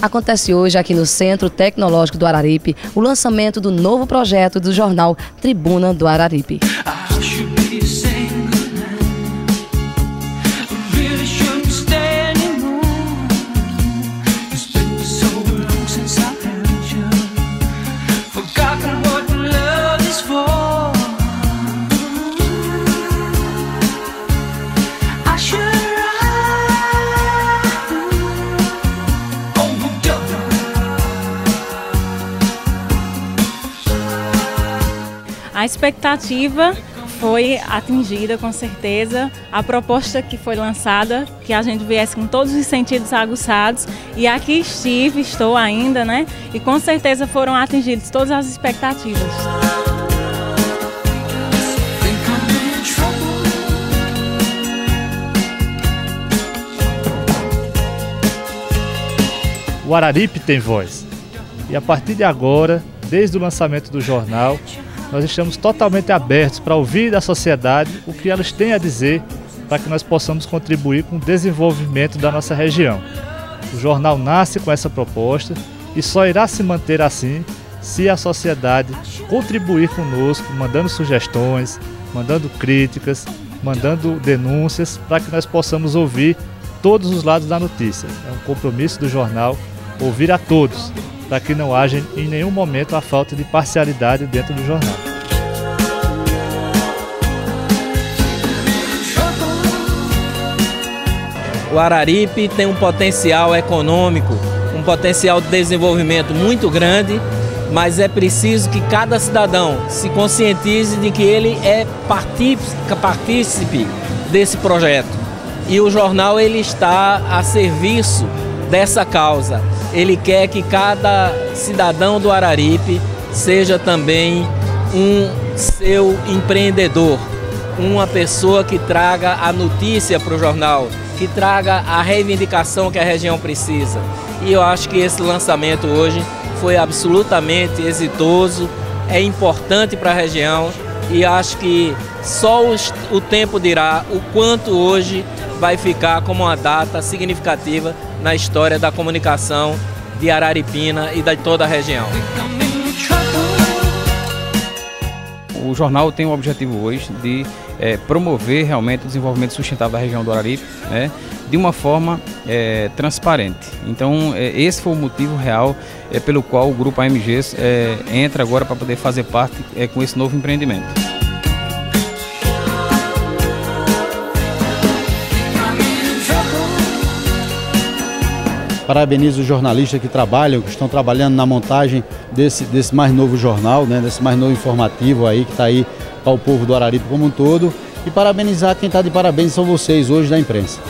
Acontece hoje aqui no Centro Tecnológico do Araripe o lançamento do novo projeto do jornal Tribuna do Araripe. A expectativa foi atingida com certeza. A proposta que foi lançada, que a gente viesse com todos os sentidos aguçados, e aqui estive, estou ainda, né? E com certeza foram atingidas todas as expectativas. O Araripe tem voz. E a partir de agora, desde o lançamento do jornal, nós estamos totalmente abertos para ouvir da sociedade o que elas têm a dizer para que nós possamos contribuir com o desenvolvimento da nossa região. O jornal nasce com essa proposta e só irá se manter assim se a sociedade contribuir conosco, mandando sugestões, mandando críticas, mandando denúncias, para que nós possamos ouvir todos os lados da notícia. É um compromisso do jornal ouvir a todos, para que não haja em nenhum momento a falta de parcialidade dentro do jornal. O Araripe tem um potencial econômico, um potencial de desenvolvimento muito grande, mas é preciso que cada cidadão se conscientize de que ele é partícipe desse projeto. E o jornal ele está a serviço dessa causa. Ele quer que cada cidadão do Araripe seja também um seu empreendedor, uma pessoa que traga a notícia para o jornal, que traga a reivindicação que a região precisa. E eu acho que esse lançamento hoje foi absolutamente exitoso, é importante para a região e acho que só o tempo dirá o quanto hoje vai ficar como uma data significativa na história da comunicação de Araripina e de toda a região. O jornal tem o objetivo hoje de é, promover realmente o desenvolvimento sustentável da região do Araripe, né, de uma forma é, transparente. Então, é, esse foi o motivo real pelo qual o Grupo AMG é, entra agora para poder fazer parte com esse novo empreendimento. Parabenizo os jornalistas que trabalham, que estão trabalhando na montagem desse, desse mais novo jornal, né, desse mais novo informativo aí, que está aí para o povo do Araripe como um todo. E parabenizar quem está de parabéns são vocês hoje da imprensa.